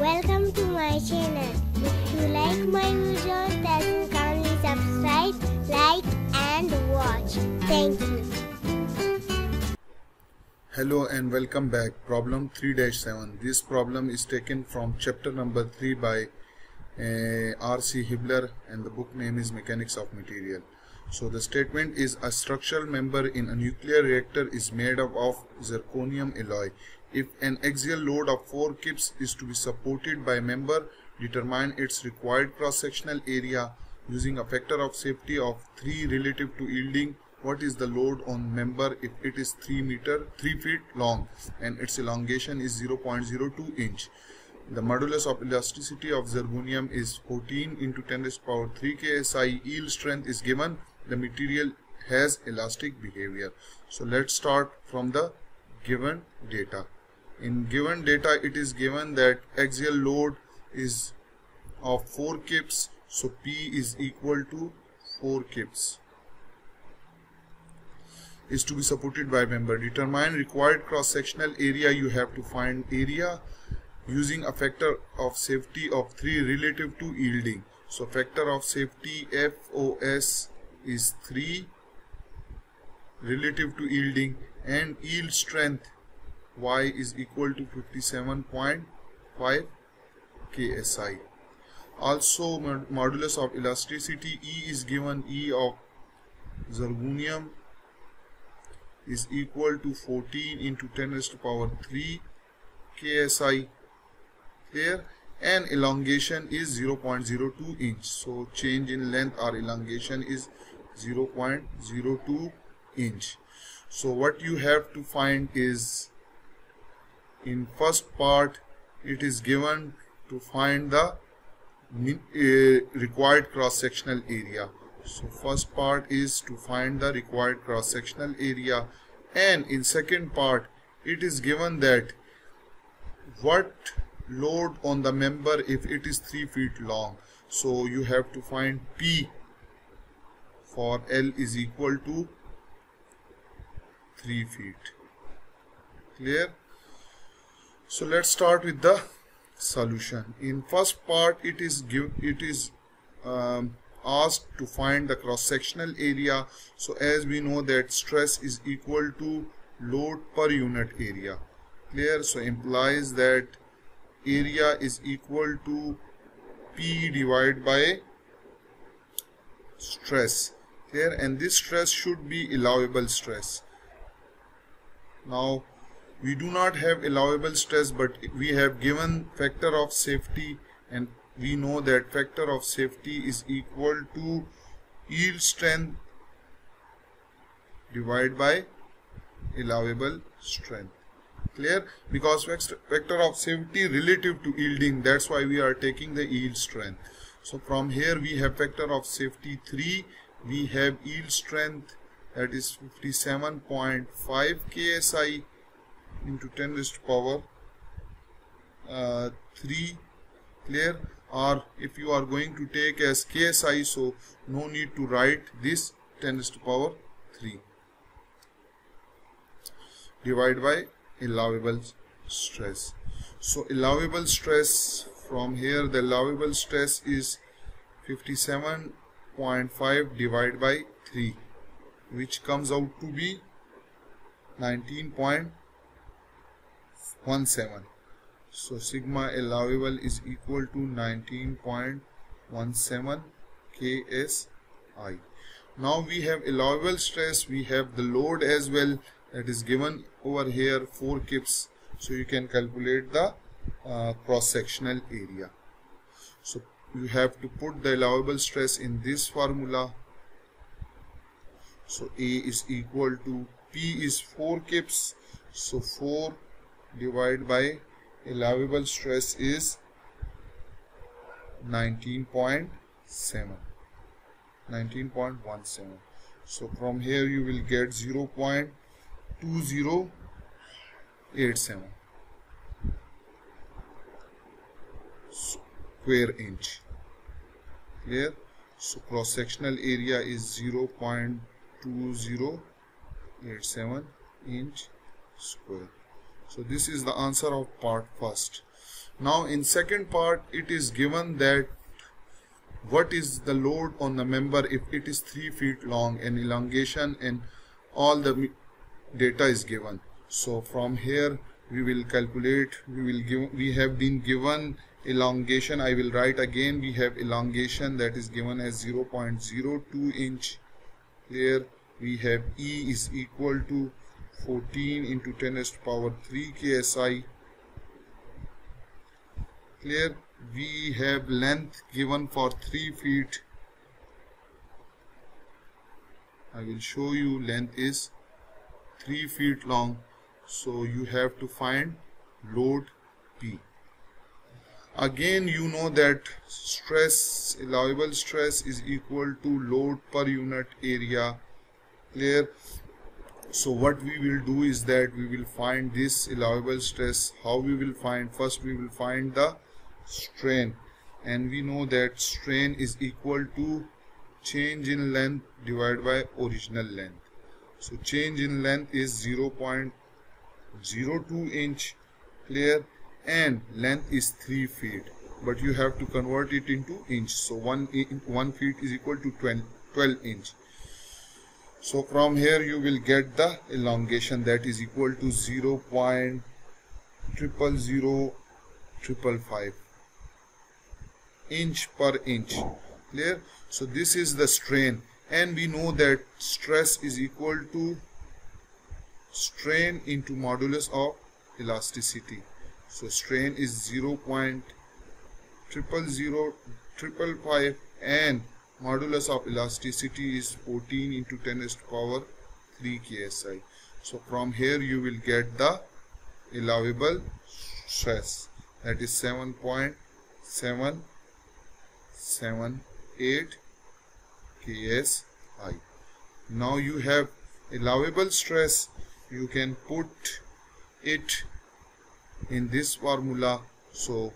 Welcome to my channel. If you like my videos, then kindly subscribe, like and watch. Thank you. Hello and welcome back. Problem 3-7. This problem is taken from chapter number 3 by uh, R.C. Hibbeler and the book name is Mechanics of Material. So the statement is a structural member in a nuclear reactor is made up of zirconium alloy. If an axial load of 4 kips is to be supported by a member, determine its required cross-sectional area using a factor of safety of 3 relative to yielding. What is the load on member if it is 3 meter 3 feet long and its elongation is 0.02 inch? The modulus of elasticity of zirconium is 14 into 10 to the power 3 ksi yield strength is given the material has elastic behavior so let's start from the given data in given data it is given that axial load is of 4 kips so p is equal to 4 kips is to be supported by member. Determine required cross-sectional area. You have to find area using a factor of safety of 3 relative to yielding. So factor of safety FOS is 3 relative to yielding and yield strength Y is equal to 57.5 KSI. Also modulus of elasticity E is given E of zirconium is equal to 14 into 10 raised to power 3 ksi here and elongation is 0.02 inch. So change in length or elongation is 0.02 inch. So what you have to find is in first part it is given to find the uh, required cross sectional area. So first part is to find the required cross sectional area. And in second part it is given that what load on the member if it is 3 feet long. So you have to find P for L is equal to 3 feet. Clear? So let's start with the solution. In first part it is give it is um, asked to find the cross-sectional area. So as we know that stress is equal to load per unit area. Clear? So implies that area is equal to P divided by stress. Here and this stress should be allowable stress. Now we do not have allowable stress but we have given factor of safety and we know that factor of safety is equal to yield strength divided by allowable strength clear? Because factor of safety relative to yielding that's why we are taking the yield strength. So from here we have factor of safety 3 we have yield strength that is 57.5 ksi into 10 raised to the power uh, 3 clear? Or if you are going to take as KSI so no need to write this 10 to the power 3 divided by allowable stress so allowable stress from here the allowable stress is 57.5 divided by 3 which comes out to be 19.17 so sigma allowable is equal to 19.17 KSI. Now we have allowable stress, we have the load as well that is given over here 4 kips. So you can calculate the uh, cross-sectional area. So you have to put the allowable stress in this formula. So A is equal to P is 4 kips. So 4 divided by allowable stress is 19.7 19.17 so from here you will get 0 0.2087 square inch. Clear? So cross sectional area is 0 0.2087 inch square. So this is the answer of part first. Now in second part it is given that what is the load on the member if it is 3 feet long and elongation and all the data is given. So from here we will calculate we will give we have been given elongation. I will write again we have elongation that is given as 0.02 inch. Here we have E is equal to 14 into 10 to the power 3 ksi clear? We have length given for 3 feet. I will show you length is 3 feet long so you have to find load P. Again you know that stress allowable stress is equal to load per unit area clear. So what we will do is that we will find this allowable stress. How we will find? First we will find the strain. And we know that strain is equal to change in length divided by original length so change in length is 0.02 inch clear and length is 3 feet. But you have to convert it into inch. So 1 1 feet is equal to 12, 12 inch. So from here you will get the elongation that is equal to 0 0.00055 inch per inch. Clear? So this is the strain and we know that stress is equal to strain into modulus of elasticity. So strain is 0 0.00055 and modulus of elasticity is 14 into 10 to the power 3 ksi so from here you will get the allowable stress. That is 7.778 ksi now you have allowable stress. You can put it in this formula. So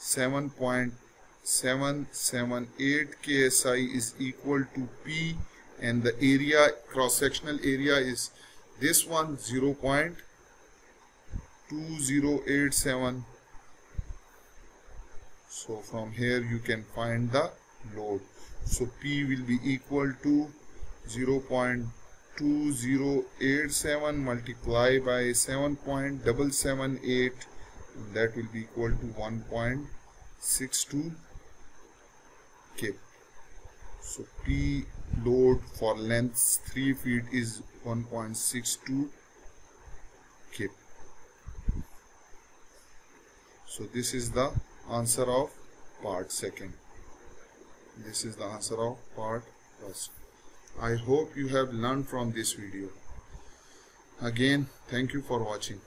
7.778 ksi is equal to p and the area cross sectional area is this one 0.2087 so from here you can find the load. So p will be equal to 0.2087 2087 multiply by 7.778 that will be equal to 1.62 k. So p load for length 3 feet is 1.62 k. So this is the answer of part second this is the answer of part first I hope you have learned from this video. Again, thank you for watching.